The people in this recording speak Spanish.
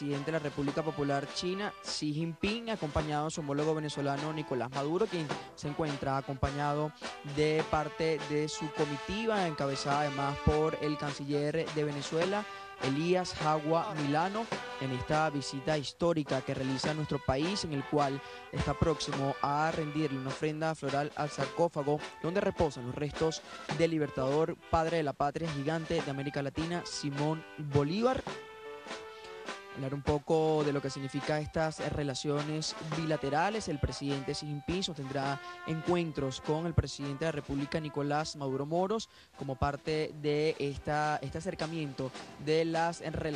presidente de la República Popular China, Xi Jinping, acompañado de su homólogo venezolano Nicolás Maduro, quien se encuentra acompañado de parte de su comitiva, encabezada además por el canciller de Venezuela, Elías Jagua Milano, en esta visita histórica que realiza nuestro país, en el cual está próximo a rendirle una ofrenda floral al sarcófago, donde reposan los restos del libertador, padre de la patria gigante de América Latina, Simón Bolívar hablar un poco de lo que significa estas relaciones bilaterales. El presidente Xi Jinping sostendrá encuentros con el presidente de la República, Nicolás Maduro Moros, como parte de esta, este acercamiento de las relaciones